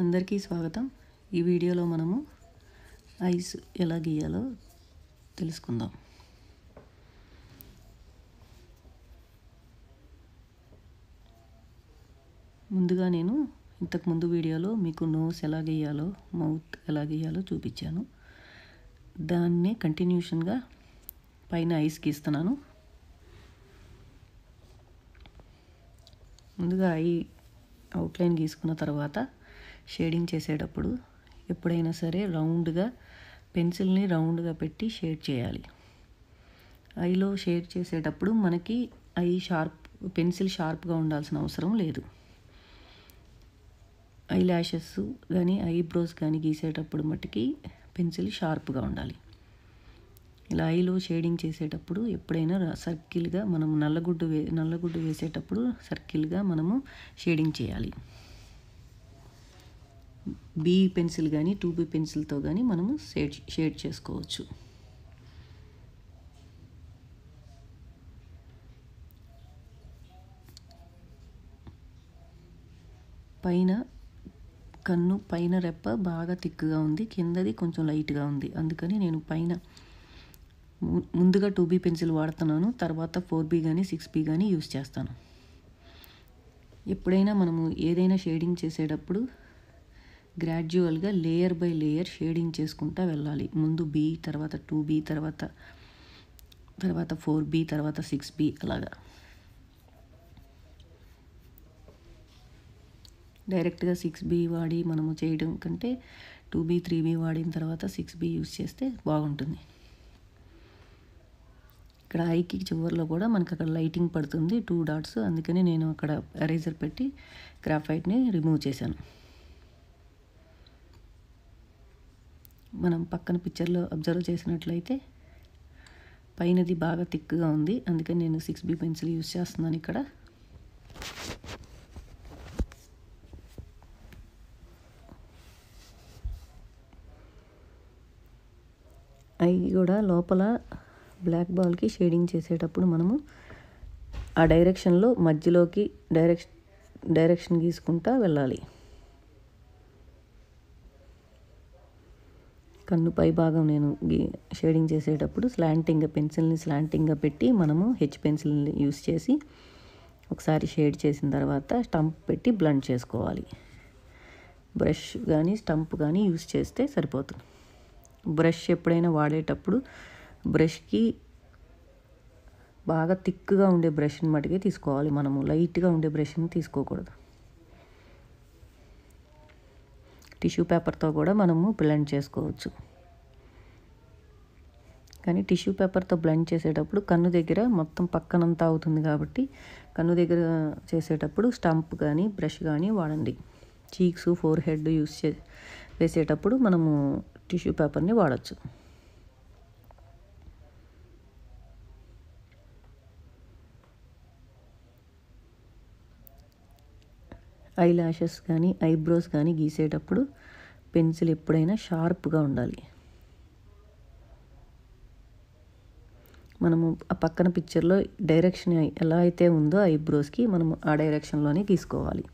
అందరికీ స్వాగతం. ఈ వీడియోలో మనము ఐస్ ఎలా గీయాలో తెలుసుకుందాం. ముందుగా నేను ఇంతకుముందు వీడియోలో మీకు నోస్ ఎలా గీయాలో మౌత్ ఎలా గీయాలో చూపించాను. దాన్నే కంటిన్యూషన్గా పైన ఐస్ గీస్తున్నాను. ముందుగా ఐ అవుట్లైన్ గీసుకున్న తర్వాత షేడింగ్ చేసేటప్పుడు ఎప్పుడైనా సరే రౌండ్గా పెన్సిల్ని రౌండ్గా పెట్టి షేడ్ చేయాలి. ఐలో షేడ్ చేసేటప్పుడు మనకి ఐ షార్ప్ పెన్సిల్ షార్ప్గా ఉండాల్సిన అవసరం లేదు. ఐ ల్యాషెస్ కానీ ఐబ్రోస్ కానీ గీసేటప్పుడు మట్టుకి పెన్సిల్ షార్ప్గా ఉండాలి. ఇలా ఐలో షేడింగ్ చేసేటప్పుడు ఎప్పుడైనా సర్కిల్గా మనం నల్లగుడ్డు వే నల్లగుడ్డు వేసేటప్పుడు సర్కిల్గా మనము షేడింగ్ చేయాలి. బీ పెన్సిల్ కానీ టూ బీ పెన్సిల్తో కానీ మనము షేడ్ షేడ్ చేసుకోవచ్చు. పైన కన్ను పైన రెప్ప బాగా థిక్గా ఉంది. కిందది కొంచెం లైట్గా ఉంది. అందుకని నేను పైన ముందుగా టూ బీ పెన్సిల్ వాడుతున్నాను. తర్వాత ఫోర్ బీ కానీ సిక్స్ బీ కానీ యూస్ చేస్తాను. ఎప్పుడైనా మనము ఏదైనా షేడింగ్ చేసేటప్పుడు గ్రాడ్యువల్గా లేయర్ బై లేయర్ షేడింగ్ చేసుకుంటా వెళ్ళాలి. ముందు బీ తర్వాత టూ బీ తర్వాత తర్వాత ఫోర్ బీ తర్వాత సిక్స్ బీ అలాగా. డైరెక్ట్గా సిక్స్ బీ వాడి మనము చేయడం కంటే టూ బీ త్రీ బీ వాడిన తర్వాత సిక్స్ బీ యూస్ చేస్తే బాగుంటుంది. ఇక్కడ ఐకి చివరిలో కూడా మనకు అక్కడ లైటింగ్ పడుతుంది టూ డాట్స్ అందుకని నేను అక్కడ ఎరేజర్ పెట్టి గ్రాఫైట్ని రిమూవ్ చేశాను. మనం పక్కన పిక్చర్లో అబ్జర్వ్ చేసినట్లయితే పైనది బాగా థిక్గా ఉంది. అందుకని నేను సిక్స్ బీ పెన్సిల్ యూస్ చేస్తున్నాను ఇక్కడ. అవి కూడా లోపల బ్లాక్ బాల్కి షేడింగ్ చేసేటప్పుడు మనము ఆ డైరెక్షన్లో మధ్యలోకి డైరెక్షన్ డైరెక్షన్ గీసుకుంటా వెళ్ళాలి. కన్ను పై భాగం నేను షేడింగ్ చేసేటప్పుడు స్లాంటింగ్గా పెన్సిల్ని స్లాంటింగ్గా పెట్టి మనము హెచ్ పెన్సిల్ని యూస్ చేసి ఒకసారి షేడ్ చేసిన తర్వాత స్టంప్ పెట్టి బ్లండ్ చేసుకోవాలి. బ్రష్ కానీ స్టంప్ కానీ యూస్ చేస్తే సరిపోతుంది. బ్రష్ ఎప్పుడైనా వాడేటప్పుడు బ్రష్కి బాగా థిక్గా ఉండే బ్రష్ని మటుకే తీసుకోవాలి. మనము లైట్గా ఉండే బ్రష్ని తీసుకోకూడదు. టిష్యూ పేపర్తో కూడా మనము బ్లెండ్ చేసుకోవచ్చు. కానీ టిష్యూ పేపర్తో బ్లెండ్ చేసేటప్పుడు కన్ను దగ్గర మొత్తం పక్కనంతా అవుతుంది కాబట్టి కన్ను దగ్గర చేసేటప్పుడు స్టంప్ కానీ బ్రష్ కానీ వాడండి. చీక్స్ ఫోర్ హెడ్ యూస్ చే వేసేటప్పుడు మనము టిష్యూ పేపర్ని వాడచ్చు. ఐ ల్యాషెస్ కానీ ఐబ్రోస్ కానీ గీసేటప్పుడు పెన్సిల్ ఎప్పుడైనా షార్ప్గా ఉండాలి. మనము ఆ పక్కన పిక్చర్లో డైరెక్షన్ ఎలా అయితే ఉందో ఐబ్రోస్కి మనం ఆ డైరెక్షన్లోనే గీసుకోవాలి.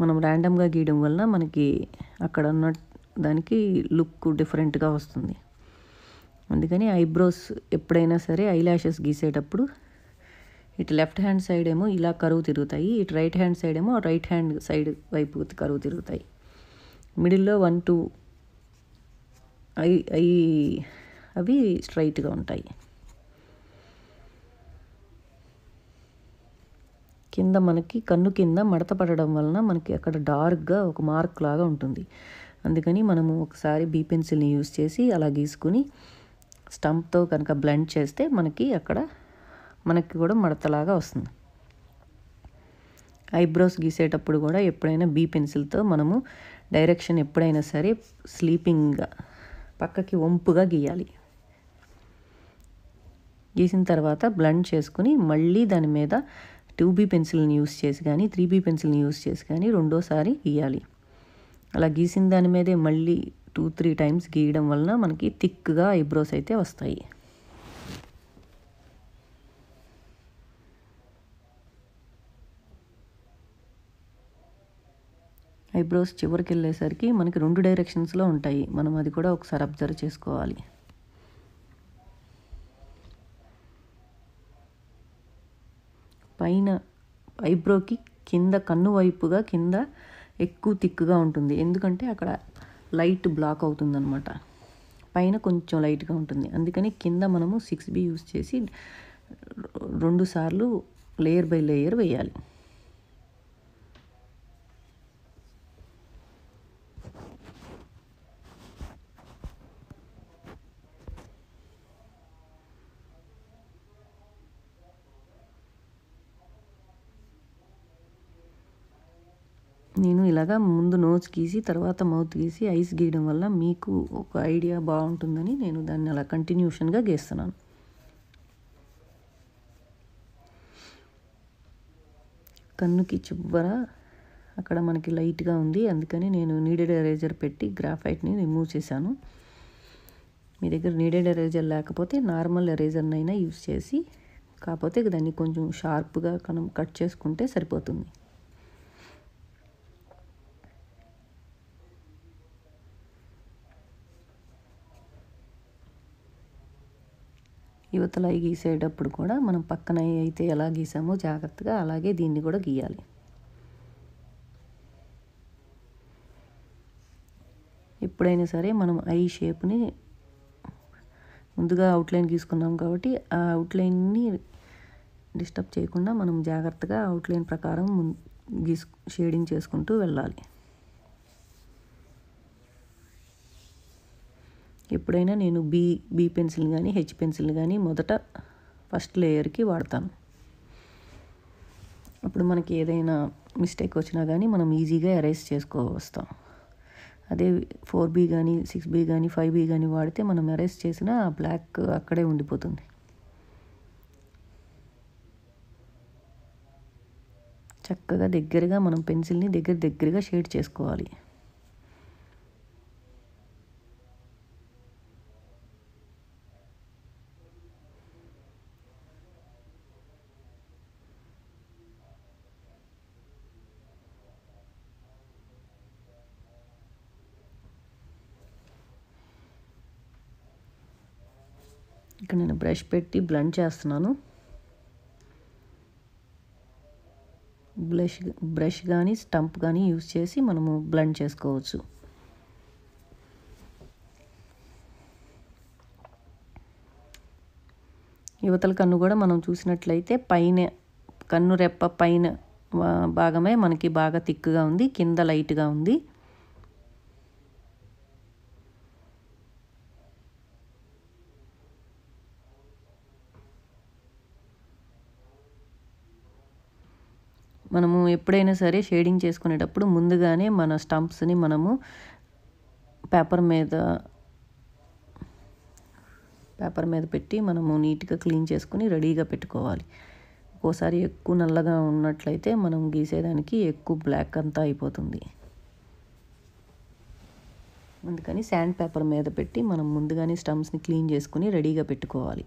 మనం ర్యాండమ్గా గీయడం వలన మనకి అక్కడ ఉన్న దానికి లుక్ డిఫరెంట్గా వస్తుంది. అందుకని ఐబ్రోస్ ఎప్పుడైనా సరే ఐ ల్యాషెస్ గీసేటప్పుడు ఇటు లెఫ్ట్ హ్యాండ్ సైడ్ ఏమో ఇలా కరువు తిరుగుతాయి ఇటు రైట్ హ్యాండ్ సైడ్ ఏమో రైట్ హ్యాండ్ సైడ్ వైపు కరువు తిరుగుతాయి. మిడిల్లో వన్ టూ ఐ అవి అవి స్ట్రైట్గా ఉంటాయి. కింద మనకి కన్ను కింద మడత పడడం వలన మనకి అక్కడ డార్క్గా ఒక మార్క్ లాగా ఉంటుంది. అందుకని మనము ఒకసారి బీ పెన్సిల్ని యూస్ చేసి అలా గీసుకుని స్టంప్తో కనుక బ్లెండ్ చేస్తే మనకి అక్కడ మనకి కూడా మడతలాగా వస్తుంది. ఐబ్రోస్ గీసేటప్పుడు కూడా ఎప్పుడైనా బీ పెన్సిల్తో మనము డైరెక్షన్ ఎప్పుడైనా సరే స్లీపింగ్గా పక్కకి వంపుగా గీయాలి. గీసిన తర్వాత బ్లండ్ చేసుకుని మళ్ళీ దాని మీద టూ బీ పెన్సిల్ని యూస్ చేసి కానీ త్రీ బీ పెన్సిల్ని యూస్ చేసి కానీ రెండోసారి గీయాలి. అలా గీసిన దాని మీదే మళ్ళీ టూ త్రీ టైమ్స్ గీయడం వలన మనకి థిక్గా ఐబ్రోస్ అయితే వస్తాయి. ఐబ్రోస్ చివరికి వెళ్ళేసరికి మనకి రెండు డైరెక్షన్స్లో ఉంటాయి. మనం అది కూడా ఒకసారి అబ్జర్వ్ చేసుకోవాలి. పైన ఐబ్రోకి కింద కన్ను వైపుగా కింద ఎక్కువ తిక్కుగా ఉంటుంది. ఎందుకంటే అక్కడ లైట్ బ్లాక్ అవుతుందన్నమాట. పైన కొంచెం లైట్గా ఉంటుంది. అందుకని కింద మనము సిక్స్ బి యూస్ చేసి రెండు సార్లు లేయర్ బై లేయర్ వేయాలి. నేను ఇలాగా ముందు నోజ్ గీసి తర్వాత మౌత్ గీసి ఐస్ గీయడం వల్ల మీకు ఒక ఐడియా బాగుంటుందని నేను దాన్ని అలా కంటిన్యూషన్గా గీస్తున్నాను. కన్నుకి చివర అక్కడ మనకి లైట్గా ఉంది. అందుకని నేను నీడెడ్ ఎరేజర్ పెట్టి గ్రాఫైట్ని రిమూవ్ చేశాను. మీ దగ్గర నీడెడ్ ఎరేజర్ లేకపోతే నార్మల్ ఎరేజర్నైనా యూస్ చేసి కాకపోతే దాన్ని కొంచెం షార్ప్గా మనం కట్ చేసుకుంటే సరిపోతుంది. యువతలు అవి గీసేటప్పుడు కూడా మనం పక్కన అయితే ఎలా గీసామో జాగ్రత్తగా అలాగే దీన్ని కూడా గీయాలి. ఎప్పుడైనా సరే మనం ఐ షేప్ని ముందుగా అవుట్లైన్ గీసుకున్నాం కాబట్టి ఆ అవుట్లైన్ని డిస్టర్బ్ చేయకుండా మనం జాగ్రత్తగా అవుట్లైన్ ప్రకారం గీసు షేడింగ్ చేసుకుంటూ వెళ్ళాలి. ఎప్పుడైనా నేను బీ బీ పెన్సిల్ కానీ హెచ్ పెన్సిల్ కానీ మొదట ఫస్ట్ లేయర్కి వాడతాను. అప్పుడు మనకి ఏదైనా మిస్టేక్ వచ్చినా కానీ మనం ఈజీగా ఎరేస్ చేసుకోవస్తాం. అదే ఫోర్ బీ కానీ సిక్స్ బీ కానీ ఫైవ్ బీ కానీ వాడితే మనం ఎరేస్ ఆ బ్లాక్ అక్కడే ఉండిపోతుంది. చక్కగా దగ్గరగా మనం పెన్సిల్ని దగ్గర దగ్గరగా షేడ్ చేసుకోవాలి. ఇక్కడ నేను బ్రష్ పెట్టి బ్లెండ్ చేస్తున్నాను. బ్రష్ బ్రష్ కానీ స్టంప్ కానీ యూజ్ చేసి మనము బ్లెండ్ చేసుకోవచ్చు. యువతల కన్ను కూడా మనం చూసినట్లయితే పైన కన్ను రెప్ప పైన భాగమే మనకి బాగా థిక్గా ఉంది కింద లైట్గా ఉంది. మనము ఎప్పుడైనా సరే షేడింగ్ చేసుకునేటప్పుడు ముందుగానే మన స్టంప్స్ని మనము పేపర్ మీద పేపర్ మీద పెట్టి మనము నీట్గా క్లీన్ చేసుకుని రెడీగా పెట్టుకోవాలి. ఒక్కోసారి ఎక్కువ నల్లగా ఉన్నట్లయితే మనం గీసేదానికి ఎక్కువ బ్లాక్ అంతా అయిపోతుంది. అందుకని శాండ్ పేపర్ మీద పెట్టి మనం ముందుగానే స్టంప్స్ని క్లీన్ చేసుకుని రెడీగా పెట్టుకోవాలి.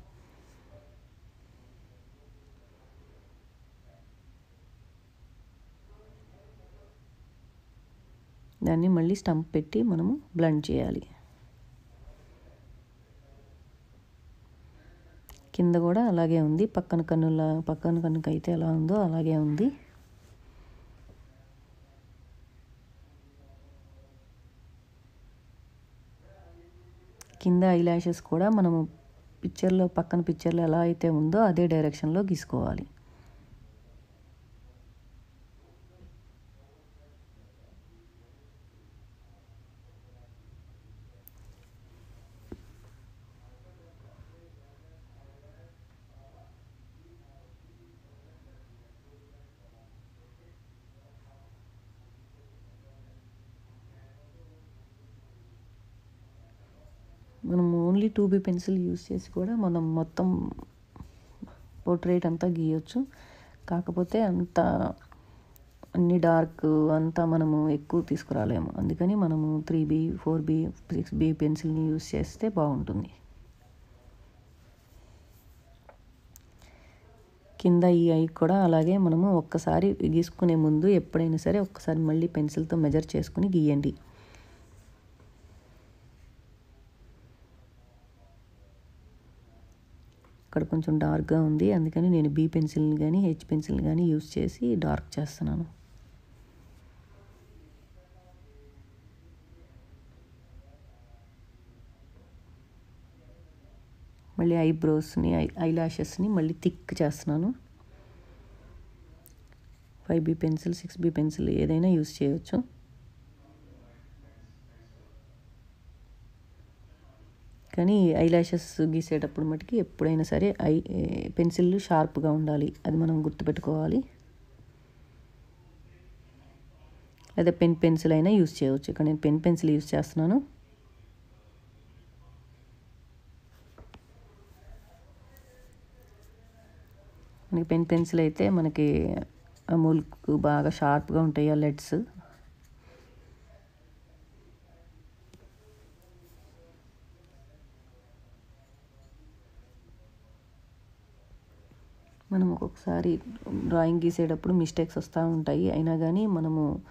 దాన్ని మళ్ళీ స్టంప్ పెట్టి మనము బ్లండ్ చేయాలి. కింద కూడా అలాగే ఉంది. పక్కన కన్నుల పక్కన కన్నుకి అయితే ఎలా ఉందో అలాగే ఉంది. కింద ఐలాషెస్ కూడా మనము పిక్చర్లో పక్కన పిక్చర్లో ఎలా అయితే ఉందో అదే డైరెక్షన్లో గీసుకోవాలి. మనం only two B pencil use చేసి కూడా మనం మొత్తం పోర్ట్రేట్ అంతా గీయొచ్చు. కాకపోతే అంత అన్ని డార్క్ అంతా మనము ఎక్కువ తీసుకురాలేము. అందుకని మనము three B four B six B పెన్సిల్ని use చేస్తే బాగుంటుంది. కింద ఈ ఐ కూడా అలాగే మనము ఒక్కసారి గీసుకునే ముందు ఎప్పుడైనా సరే ఒక్కసారి మళ్ళీ పెన్సిల్తో మెజర్ చేసుకుని గీయండి. అక్కడ కొంచెం డార్క్గా ఉంది. అందుకని నేను బీ పెన్సిల్ని కానీ హెచ్ పెన్సిల్ని కానీ యూస్ చేసి డార్క్ చేస్తున్నాను. మళ్ళీ ఐబ్రోస్ని ఐ లాషెస్ని మళ్ళీ థిక్ చేస్తున్నాను. Five B pencil six B pencil ఏదైనా యూస్ చేయవచ్చు కానీ ఐ ల్యాషెస్ గీసేటప్పుడు మటుకి ఎప్పుడైనా సరే ఐ పెన్సిల్ షార్ప్గా ఉండాలి. అది మనం గుర్తుపెట్టుకోవాలి. లేదా పెన్ పెన్సిల్ అయినా యూస్ చేయవచ్చు. ఇక్కడ నేను పెన్ పెన్సిల్ యూస్ చేస్తున్నాను. మనకి పెన్ పెన్సిల్ అయితే మనకి అమూల్కు బాగా షార్ప్గా ఉంటాయి ఆ లెడ్స్. మనం ఒక్కొక్కసారి డ్రాయింగ్ గీసేటప్పుడు మిస్టేక్స్ వస్తూ ఉంటాయి. అయినా కానీ మనము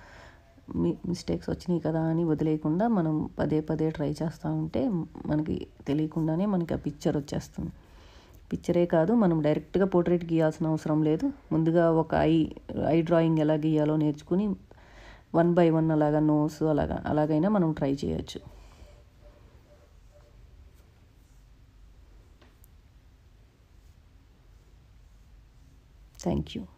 మీ మిస్టేక్స్ వచ్చినాయి కదా అని వదిలేయకుండా మనం పదే పదే ట్రై చేస్తూ ఉంటే మనకి తెలియకుండానే మనకి ఆ పిక్చర్ వచ్చేస్తుంది. పిక్చరే కాదు మనం డైరెక్ట్గా పోర్ట్రేట్ గీయాల్సిన అవసరం లేదు. ముందుగా ఒక ఐ ఐ డ్రాయింగ్ ఎలా గీయాలో నేర్చుకుని వన్ బై వన్ అలాగా నోస్ అలాగా అలాగైనా మనం ట్రై చేయొచ్చు. Thank you.